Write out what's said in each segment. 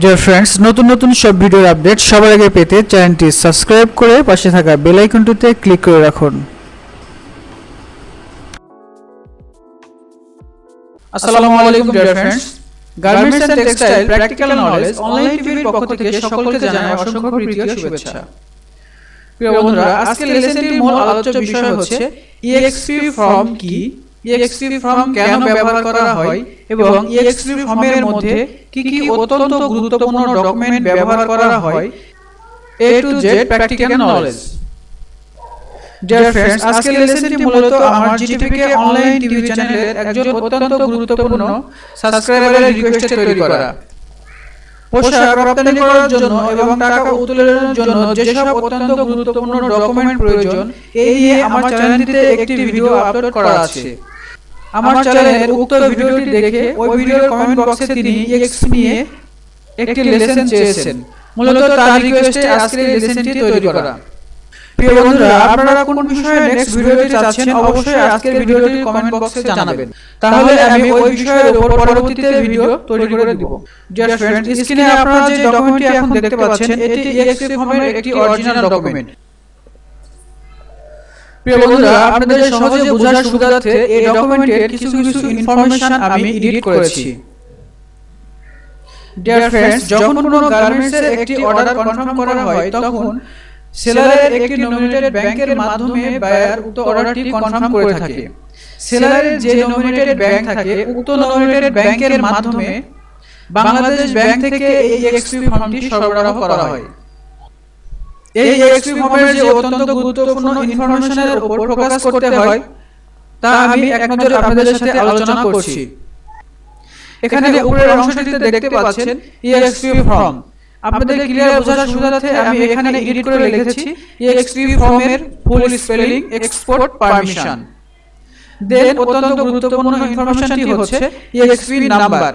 Dear friends নতুন নতুন সব ভিডিওর আপডেট সবার আগে পেতে চ্যানেলটি সাবস্ক্রাইব করে পাশে থাকা বেল আইকনটিতে ক্লিক করে রাখুন। আসসালামু আলাইকুম dear friends garments and textile practical knowledge online টিভির পক্ষ থেকে সকলকে জানাই অসংখ্য প্রীতি ও শুভেচ্ছা। প্রিয় বন্ধুরা আজকের লেসনটির মূল আলোচ্য বিষয় হচ্ছে ইএক্সপি ফর্ম কি? ইএক্সপি ফর্ম কেন ব্যবহার করা হয় এবং ইএক্সপি ফর্মের মধ্যে কি কি অত্যন্ত গুরুত্বপূর্ণ ডকুমেন্ট ব্যবহার করা হয়? A to Z practical knowledge dear লেসনটি মূলত আমার অনলাইন টিভি চ্যানেলের একজন অত্যন্ত গুরুত্বপূর্ণ সাবস্ক্রাইবারের রিকোয়েস্টে তৈরি করা। পোশাক রপ্তানি করার জন্য এবং টাকা উত্তোলনের জন্য যেসব অত্যন্ত গুরুত্বপূর্ণ ডকুমেন্ট প্রয়োজন, এই নিয়ে আমার চ্যানেলটিতে একটি ভিডিও আপলোড করা আছে। আমার চ্যানেলের উক্ত ভিডিওটি দেখে ওই ভিডিওর কমেন্ট বক্সে তিনি এক্স নিয়ে একটি লেসন চেয়েছেন। মূলত তার রিকোয়েস্টে আজকের এই লেসনটি তৈরি করা। প্রিয় বন্ধুরা আপনারা কোন বিষয়ে নেক্সট ভিডিওটি চাচ্ছেন অবশ্যই আজকের ভিডিওটির কমেন্ট বক্সে জানাবেন। তাহলে আমি ওই বিষয়ের উপর পরবর্তীতে ভিডিও তৈরি করে দেব। ডিয়ার ফ্রেন্ডস স্ক্রিনে আপনারা যে ডকুমেন্টটি এখন দেখতে পাচ্ছেন এটি এক্সপি ফর্মের একটি অরিজিনাল ডকুমেন্ট প্রিয় বন্ধুরা আপনাদের সহজে বোঝার সুবিধার্থে এই ডকুমেন্টের কিছু কিছু ইনফরমেশন আমি এডিট করেছি। ডিয়ার ফ্রেন্ডস যখন কোনো গার্মেন্টসের একটি অর্ডার কনফার্ম করা হয় তখন সেলারের একটি নমিনেটেড ব্যাংকের মাধ্যমে বায়ার উক্ত অর্ডারটি কনফার্ম করে থাকে। সেলারের যে নমিনেটেড ব্যাংক থাকে উক্ত নমিনেটেড ব্যাংকের মাধ্যমে বাংলাদেশ ব্যাংক থেকে এই এক্সপি ফর্মটি সরবরাহ করা হয়। এই এক্সপি ফর্মের যে অত্যন্ত গুরুত্বপূর্ণ ইনফরমেশনের উপর ফোকাস করতে হয়, তা আমি এক নজরে আপনাদের সাথে আলোচনা করছি। এখানে উপরের অংশটিতে দেখতে পাচ্ছেন ইএক্সপি ফর্ম আপনাদের ক্লিয়ার বোঝার সুবিধার্থে আমি এখানে এডিট করে লিখেছি এক্সপি ফর্মের full spelling export permission then অত্যন্ত গুরুত্বপূর্ণ ইনফরমেশনটি হচ্ছে এক্সপি নাম্বার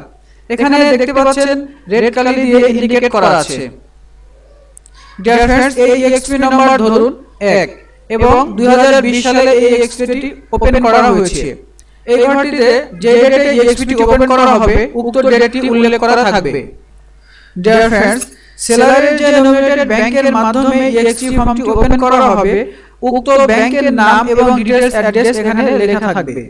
এখানে দেখতে পাচ্ছেন রেড কালার দিয়ে ইন্ডিকেট করা আছে। ডিয়ার ফ্রেন্ডস এই এক্সপি নাম্বার ধরুন 1 এবং 2020 সালে এই এক্সপিটি ওপেন করা হয়েছে। এই ঘরটিতে যে ডেটে এই এক্সপিটি ওপেন করা হবে, উক্ত ডেটটি উল্লেখ করা থাকবে। ডিয়ার ফ্রেন্ডস সেলারের যে নমিনেটেড ব্যাংকের মাধ্যমে এই এক্সপি ফর্মটি ওপেন করা হবে, উক্ত ব্যাংকের নাম এবং ডিটেইলস অ্যাড্রেস এখানে লেখা থাকবে।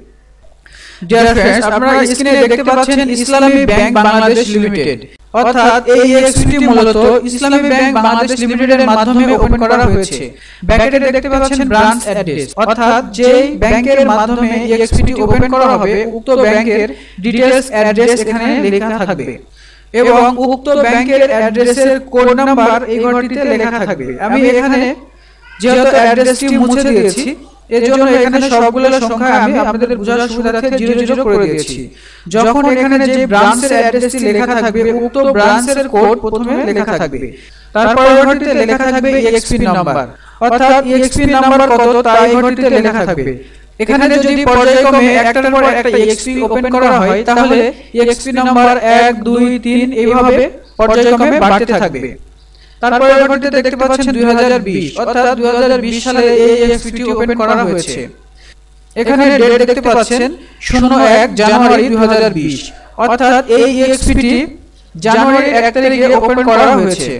ডিয়ার ফ্রেন্ডস আপনারা স্ক্রিনে দেখতে পাচ্ছেন ইসলামী ব্যাংক বাংলাদেশ লিমিটেড। অর্থাৎ এই এক্সপিটি মূলত ইসলামী ব্যাংক বাংলাদেশ লিমিটেডের মাধ্যমে ওপেন করা হয়েছে। ব্যাংকের দেখতে পাচ্ছেন ব্রাঞ্চ অ্যাড্রেস। অর্থাৎ যেই ব্যাংকের মাধ্যমে এই এক্সপিটি ওপেন করা হবে, উক্ত ব্যাংকের ডিটেইলস অ্যাড্রেস এখানে লেখা থাকবে। এবং উক্ত ব্যাংকের অ্যাড্রেসের কোড নাম্বার এই ঘরটিতে লেখা থাকবে। আমি এখানে যেহেতু অ্যাড্রেসটি মুছে দিয়েছি এর জন্য এখানে সবগুলো সংখ্যা আমি আপনাদের বোঝার সুবিধার্থে জিরো জিরো করে দিয়েছি। যখন এখানে যে ব্রাঞ্চের অ্যাড্রেসটি লেখা থাকবে উক্ত ব্রাঞ্চের কোড প্রথমে লেখা থাকবে। তারপর ঘরটিতে লেখা থাকবে এক্সপি নাম্বার অর্থাৎ এক্সপি নাম্বার কত তা এই ঘরটিতে লেখা থাকবে। এখানে যদি পর্যায়ক্রমে একটার পর একটা এক্সপি ওপেন করা হয় তাহলে এক্সপি নাম্বার 1 2 3 এইভাবে পর্যায়ক্রমে বাড়তে থাকবে তারপরে ঘটতে দেখতে পাচ্ছেন 2020 অর্থাৎ 2020 সালে এই এক্সপিটি ওপেন করা হয়েছে। এখানে ডেট দেখতে পাচ্ছেন 01 জানুয়ারি 2020 অর্থাৎ এই এক্সপিটি জানুয়ারি 1 তারিখে ওপেন করা হয়েছে।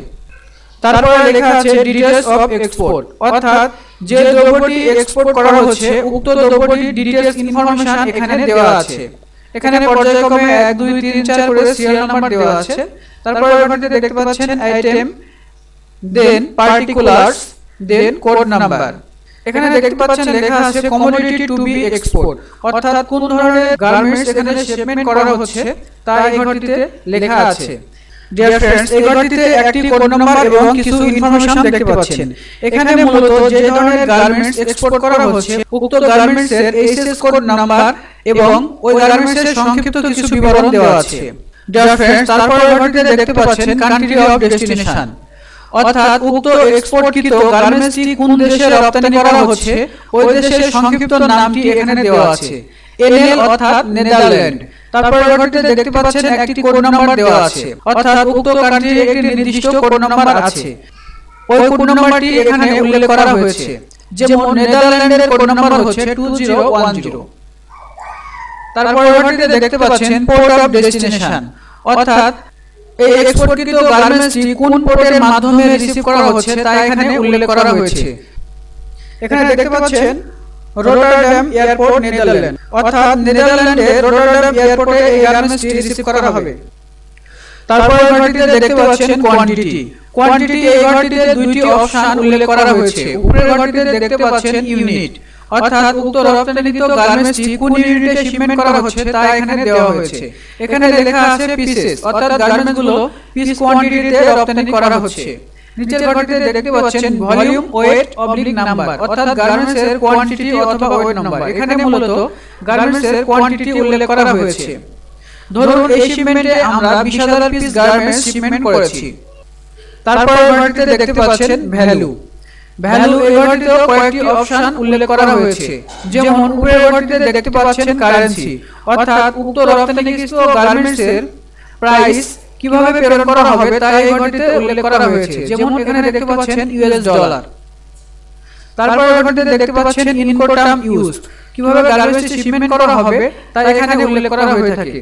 তারপরে লেখা আছে ডিটেইলস অফ এক্সপোর্ট অর্থাৎ যে দ্রব্যটি এক্সপোর্ট করা হচ্ছে, উক্ত দ্রব্যটির ডিটেইলস ইনফরমেশন এখানে দেওয়া আছে। এখানে পর্যায়ক্রমে 1 2 3 4 করে সিরিয়াল নাম্বার দেওয়া আছে। তারপরে এখানে দেখতে পাচ্ছেন item then particulars then code number এখানে দেখতে পাচ্ছেন লেখা আছে কমোডিটি টু বি এক্সপোর্ট অর্থাৎ কোন ধরনের গার্মেন্টস এখানে শিপমেন্ট করা হচ্ছে তা এই ঘরটিতে লেখা আছে। ডিয়ার ফ্রেন্ডস এই ঘরটিতে একটি কোড নাম্বার এবং কিছু ইনফরমেশন দেখতে পাচ্ছেন। এখানে মূলত যে ধরনের গার্মেন্টস এক্সপোর্ট করা হচ্ছে উক্ত গার্মেন্টস এর এইচএস কোড নাম্বার এবং ওই গার্মেন্টস এর সংক্ষিপ্ত কিছু বিবরণ দেওয়া আছে। ডিয়ার ফ্রেন্ডস তারপর এই ঘরটিতে দেখতে পাচ্ছেন কান্ট্রি অফ ডেস্টিনেশন অর্থাৎ উক্ত এক্সপোর্টকৃত গার্মেন্টসটি কোন দেশে রপ্তানি করা হচ্ছে, ওই দেশের সংক্ষিপ্ত নামটি এখানে দেওয়া আছে। এনএল অর্থাৎ নেদারল্যান্ড। তারপর ঘরটিতে দেখতে পাচ্ছেন একটি কোড নাম্বার দেওয়া আছে। অর্থাৎ উক্ত কান্ট্রির একটি নির্দিষ্ট কোড নাম্বার আছে। ওই কোড নাম্বারটি এখানে উল্লেখ করা হয়েছে। যেমন নেদারল্যান্ডের কোড নাম্বার হচ্ছে 2010 তারপর ঘরটিতে দেখতে পাচ্ছেন পোর্ট অফ ডেস্টিনেশন অর্থাৎ এই এক্সপোর্টকৃত গার্মেন্টসটি কোন পোর্টের মাধ্যমে রিসিভ করা হচ্ছে তা এখানে উল্লেখ করা হয়েছে। এখানে দেখতে পাচ্ছেন রোটারডাম এয়ারপোর্ট নেদারল্যান্ড অর্থাৎ নেদারল্যান্ডে রোটারডাম এয়ারপোর্টে এই গার্মেন্টসটি রিসিভ করা হবে। তারপরে ঘরটিতে দেখতে পাচ্ছেন কোয়ান্টিটি কোয়ান্টিটি এই ঘরটিতে দুইটি অপশন উল্লেখ করা হয়েছে। উপরের ঘরটিতে দেখতে পাচ্ছেন ইউনিট অর্থাৎ উক্ত রপ্তানিকৃত গার্মেন্টসটি কোন ইউনিটে শিপমেন্ট করা হচ্ছে তা এখানে দেওয়া হয়েছে। এখানে লেখা আছে পিসেস অর্থাৎ গার্মেন্টসগুলো পিস কোয়ান্টিটিতে রপ্তানি করা হচ্ছে। নিচের ঘরটিতে দেখতে পাচ্ছেন ভলিউম ওয়েট অবলিক নাম্বার অর্থাৎ গার্মেন্টসের কোয়ান্টিটি অথবা ওয়েট নাম্বার এখানে মূলত গার্মেন্টসের কোয়ান্টিটি উল্লেখ করা হয়েছে। ধরুন এই শিপমেন্টে আমরা বিশ হাজার পিস গার্মেন্টস শিপমেন্ট করেছি তারপর ঘরটিতে দেখতে পাচ্ছেন ভ্যালু ভ্যালু এই ঘরটিতেও কয়েকটি অপশন উল্লেখ করা হয়েছে। যেমন উপরের ঘরটিতে দেখতে পাচ্ছেন কারেন্সি অর্থাৎ উক্ত রপ্তানিকৃত গার্মেন্টসের প্রাইস কীভাবে প্রেরণ করা হবে তা এই ঘরটিতে উল্লেখ করা হয়েছে। যেমন এখানে দেখতে পাচ্ছেন ইউএস ডলার তারপর ঘরটিতে দেখতে পাচ্ছেন ইনকোটাম ইউজ কীভাবে গার্মেন্টস শিপমেন্ট করা হবে তা এখানে উল্লেখ করা হয়ে থাকে।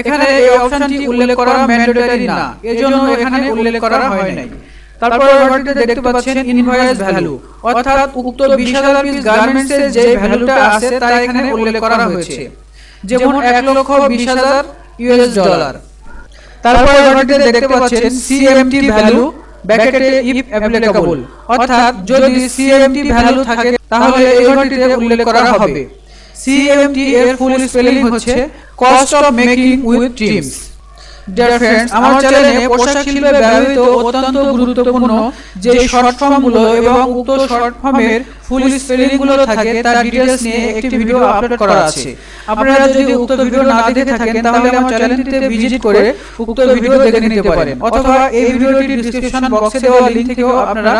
এখানে এই অপশনটি উল্লেখ করা ম্যান্ডেটরি না। এজন্য এখানে উল্লেখ করা হয় নাই তারপর ঘরটিতে দেখতে পাচ্ছেন ইনভয়েস ভ্যালু অর্থাৎ উক্ত 20000 পিস গার্মেন্টসের যে ভ্যালুটা আছে তা এখানে উল্লেখ করা হয়েছে। যেমন 1 লক্ষ 20000 ইউএস ডলার তারপর ঘরটিতে দেখতে পাচ্ছেন সিএমটি ভ্যালু ব্র্যাকেটে ইফ অ্যাপ্লিকেবল অর্থাৎ যদি সিএমটি ভ্যালু থাকে তাহলে এই ঘরটিতে উল্লেখ করা হবে। সিএমটি এর ফুল স্পেলিং হচ্ছে cost of making with trims dear friends আমার চ্যানেলে পোশাক শিল্পে ব্যবহৃত অত্যন্ত গুরুত্বপূর্ণ যে শর্ট ফর্মগুলো এবং উক্ত শর্ট ফর্মের ফুল স্পেলিংগুলো থাকে তার ডিটেইলস নিয়ে একটি ভিডিও আপলোড করা আছে। আপনারা যদি উক্ত ভিডিও না দেখে থাকেন তাহলে আমার চ্যানেলটিতে ভিজিট করে উক্ত ভিডিও দেখে নিতে পারেন। অথবা এই ভিডিওটির ডেসক্রিপশন বক্সে দেওয়া লিংক থেকেও আপনারা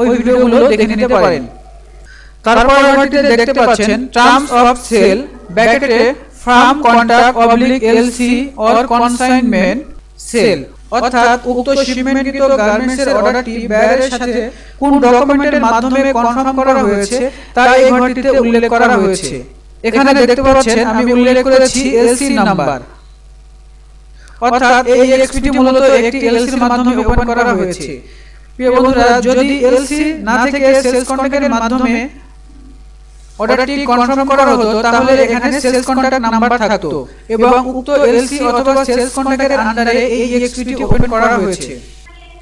ওই ভিডিওগুলো দেখে নিতে পারেন। তারপর দেখতে পাচ্ছেন টার্মস অফ সেল ব্র্যাকেটে from contract oblique LC or consignment sale অর্থাৎ উক্ত শিপমেন্টকৃত গার্মেন্টসের অর্ডারটি ব্যয়ের সাথে কোন ডকুমেন্টের মাধ্যমে কনফার্ম করা হয়েছে তা এই ঘরটিতে উল্লেখ করা হয়েছে। এখানে দেখতে পাচ্ছেন আমি উল্লেখ করেছি এলসি নাম্বার অর্থাৎ এই এক্সপিটি মূলত একটি এলসির মাধ্যমে ওপেন করা হয়েছে। প্রিয় বন্ধুরা যদি এলসি না থেকে সেলস কন্ট্রাক্টের মাধ্যমে অর্ডারটি কনফার্ম করা হতো তাহলে এখানে সেলস কন্ট্যাক্ট নাম্বার থাকতো এবং উক্ত এলসি অথবা সেলস কন্ট্যাক্টের আন্ডারে এই এক্সপিটি ওপেন করা হয়েছে।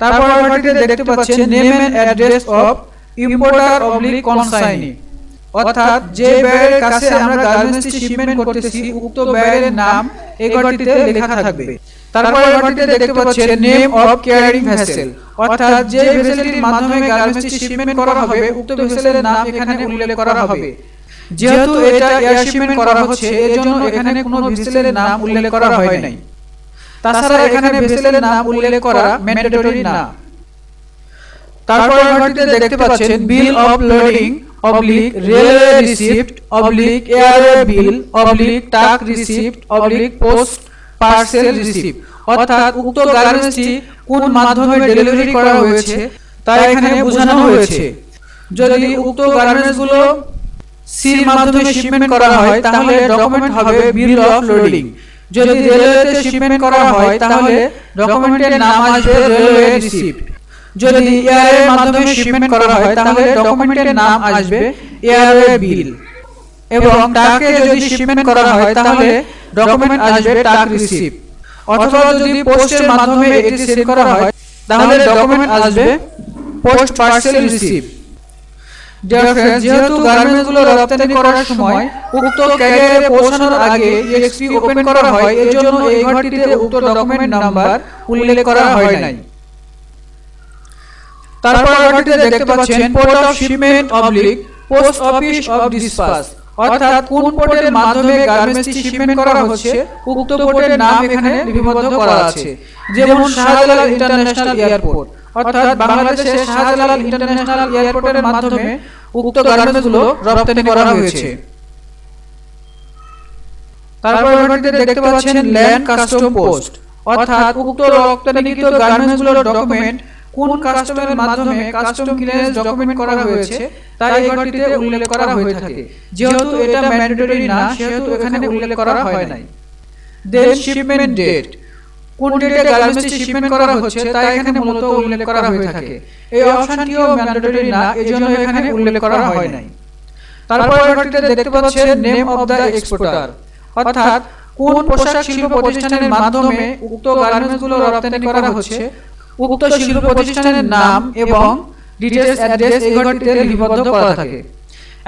তারপর অর্ডারটিতে দেখতে পাচ্ছেন name and address of importer oblique consignee অর্থাৎ যে ব্যয়ের কাছে আমরা গার্মেন্টসটি শিপমেন্ট করতেছি, উক্ত ব্যয়ের নাম এই লেখা থাকবে। তারপর ঘরটিতে দেখতে পাচ্ছেন নেম অফ ক্যারিং ভেসেল অর্থাৎ যে ভেসেলটির মাধ্যমে গার্মেন্টসটি শিপমেন্ট করা হবে, উক্ত ভেসেলের নাম এখানে উল্লেখ করা হবে। যেহেতু এটা এয়ার শিপমেন্ট করা হচ্ছে, এজন্য এখানে কোনো ভেসেলের নাম উল্লেখ করা হয় নাই। তাছাড়া এখানে ভেসেলের নাম উল্লেখ করা ম্যান্ডেটরি না। তারপর ঘরটিতে দেখতে পাচ্ছেন bill of lading oblique railway receipt oblique airway bill oblique truck receipt oblique post parcel receipt অর্থাৎ উক্ত গার্মেন্টসটি কোন মাধ্যমে ডেলিভারি করা হয়েছে, তা এখানে বোঝানো হয়েছে। যদি উক্ত গার্মেন্টসগুলো সির মাধ্যমে শিপমেন্ট করা হয়, তাহলে ডকুমেন্ট হবে বিল অফ লোডিং যদি রেলওয়েতে শিপমেন্ট করা হয়, তাহলে ডকুমেন্টের নাম আসবে রেলওয়ে রিসিপ্ট যদি এয়ারের মাধ্যমে শিপমেন্ট করা হয় তাহলে ডকুমেন্টের নাম আসবে এয়ারওয়ে বিল এবং টাকে যদি শিপমেন্ট করা হয় তাহলে ডকুমেন্ট আসবে টাক অথবা যদি পোস্টের মাধ্যমে এটি সেন্ড করা হয় তাহলে ডকুমেন্ট আসবে পোস্ট পার্সেল যেহেতু গার্মেন্টসগুলো রপ্তানি করার সময় উক্ত ক্যারিয়ারে পৌঁছানোর আগে এক্সপি ওপেন করা হয় এজন্য এই ঘরটিতে উক্ত ডকুমেন্ট নাম্বার উল্লেখ করা হয় নাই। তারপর ঘরটিতে দেখতে পাচ্ছেন port of shipment oblique post office of dispatch অর্থাৎ কোন পোর্টের মাধ্যমে গার্মেন্টসটি শিপমেন্ট করা হচ্ছে উক্ত পোর্টের নাম এখানে লিপিবদ্ধ করা আছে। যেমন শাহজালাল ইন্টারন্যাশনাল এয়ারপোর্ট অর্থাৎ বাংলাদেশের শাহজালাল ইন্টারন্যাশনাল এয়ারপোর্টের মাধ্যমে উক্ত গার্মেন্টসগুলো রপ্তানি করা হয়েছে। তারপর ঘরটিতে দেখতে পাচ্ছেন ল্যান্ড কাস্টম পোস্ট অর্থাৎ উক্ত রপ্তানিকৃত গার্মেন্টসগুলোর ডকুমেন্ট কোন কাস্টমের মাধ্যমে কাস্টম ক্লিয়ারেন্স ডকুমেন্ট করা হয়েছে তাই এই ঘরটিতে উল্লেখ করা হয়ে থাকে। যেহেতু এটা ম্যান্ডেটরি না, সেহেতু এখানে উল্লেখ করা হয় নাই। দেন শিপমেন্ট ডেট কোন ডেটে গার্মেন্টসটি শিপমেন্ট করা হচ্ছে, তা এখানে মূলত উল্লেখ করা হয়ে থাকে। এই অপশনটিও ম্যান্ডেটরি না, এজন্য এখানে উল্লেখ করা হয় নাই। তারপর ঘরটিতে দেখতে পাচ্ছেন নেম অফ দ্য এক্সপোর্টার অর্থাৎ কোন পোশাক শিল্প প্রতিষ্ঠানের মাধ্যমে উক্ত গার্মেন্টসগুলো রপ্তানি করা হচ্ছে উক্ত শিল্প প্রতিষ্ঠানের নাম এবং ডিটেইলস অ্যাড্রেস এই ঘরটিতে লিপিবদ্ধ করা থাকে।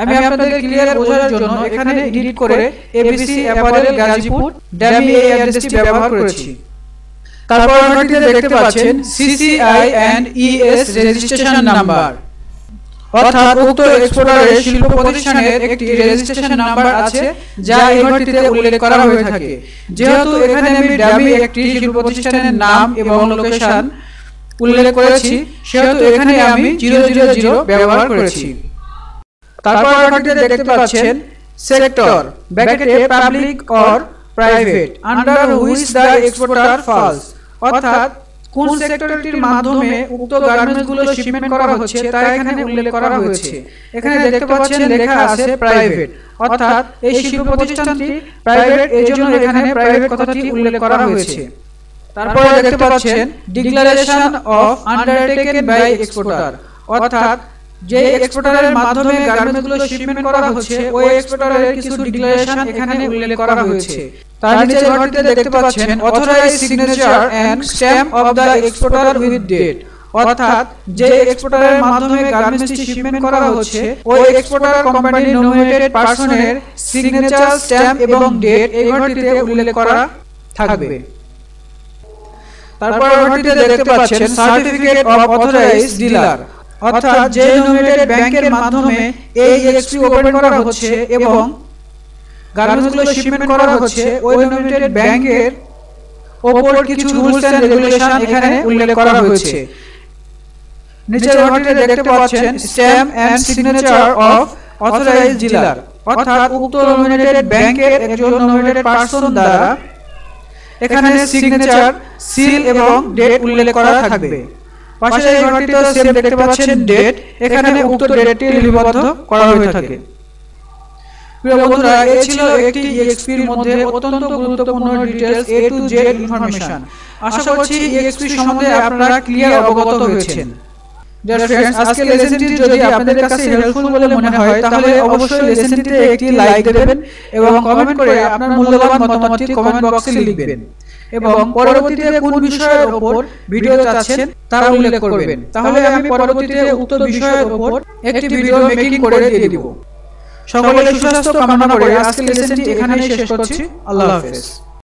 আমি আপনাদের ক্লিয়ার বোঝার জন্য এখানে এডিট করে এবিসি অ্যাপারেল গাজীপুর ডামি এই অ্যাড্রেসটি ব্যবহার করেছি। তারপর ঘরটিতে দেখতে পাচ্ছেন CCI and ES registration number অর্থাৎ উক্ত এক্সপোর্টারের শিল্প প্রতিষ্ঠানের একটি রেজিস্ট্রেশন নাম্বার আছে, যা এই ঘরটিতে উল্লেখ করা হয়ে থাকে। যেহেতু এখানে আমি ডামি একটি শিল্প প্রতিষ্ঠানের নাম এবং লোকেশন উল্লেখ করেছি সেহেতু এখানে আমি জিরো জিরো জিরো ব্যবহার করেছি। তারপর ঘরটিতে দেখতে পাচ্ছেন সেক্টর ব্র্যাকেটে public or private under which the exporter falls অর্থাৎ কোন সেক্টরটির মাধ্যমে উক্ত গার্মেন্টসগুলো শিপমেন্ট করা হচ্ছে তা এখানে উল্লেখ করা হয়েছে। এখানে দেখতে পাচ্ছেন লেখা আছে প্রাইভেট অর্থাৎ এই শিল্প প্রতিষ্ঠানটি প্রাইভেট এই জন্য এখানে প্রাইভেট কথাটি উল্লেখ করা হয়েছে। তারপরে দেখতে পাচ্ছেন declaration of undertaken by exporter অর্থাৎ যে এক্সপোর্টারের মাধ্যমে গার্মেন্টসগুলো শিপমেন্ট করা হচ্ছে ওই এক্সপোর্টারের কিছু ডিক্লারেশন এখানে উল্লেখ করা হয়েছে। তার নিচে ঘরটিতে দেখতে পাচ্ছেন authorize signature and stamp of the exporter with date অর্থাৎ যে এক্সপোর্টারের মাধ্যমে গার্মেন্টসটি শিপমেন্ট করা হচ্ছে ওই এক্সপোর্টার কোম্পানির নমিনেটেড পারসনের সিগনেচার স্ট্যাম্প এবং ডেট এই ঘরটিতে উল্লেখ করা থাকবে তারপর ঘরটিতে দেখতে পাচ্ছেন সার্টিফিকেট অফ অথরাইজ ডিলার অর্থাৎ যে নমিনেটেড ব্যাংকের মাধ্যমে এই এক্সপি ওপেন করা হচ্ছে এবং গার্মেন্টসগুলো শিপমেন্ট করা হচ্ছে ওই নমিনেটেড ব্যাংকের ওপর কিছু রুলস এন্ড রেগুলেশন এখানে উল্লেখ করা হয়েছে। নিচের ঘরটিতে দেখতে পাচ্ছেন stamp and signature of authorized dealer অর্থাৎ উক্ত নমিনেটেড ব্যাংকের একজন নমিনেটেড পারসন দ্বারা এখানে সিগনেচার সিল এবং ডেট উল্লেখ করা থাকবে। পাশে এই ঘরটিতে সেম দেখতে পাচ্ছেন ডেট এখানে উক্ত ডেটটি লিপিবদ্ধ করা হয়ে থাকে। প্রিয় বন্ধুরা এই ছিল একটি এক্সপি এর মধ্যে অত্যন্ত গুরুত্বপূর্ণ details A to Z information আশা করছি এক্সপি সম্বন্ধে আপনারা ক্লিয়ার অবগত হয়েছেন। ডিয়ার লেসনটি যদি আপনাদের কাছে হেল্পফুল বলে মনে হয় তাহলে অবশ্যই লেসনটিতে একটি লাইক দেবেন এবং কমেন্ট করে আপনার মূল্যবান মতামতটি কমেন্ট বক্সে লিখবেন। এবং পরবর্তীতে কোন বিষয়ের উপর ভিডিও চাচ্ছেন তা উল্লেখ করবেন। তাহলে আমি পরবর্তীতে উক্ত বিষয়ের উপর একটি ভিডিও মেকিং করে দিয়ে দিব। সকলের সুস্বাস্থ্য কামনা করে আজকের লেসনটি এখানেই শেষ করছি। আল্লাহ হাফেজ।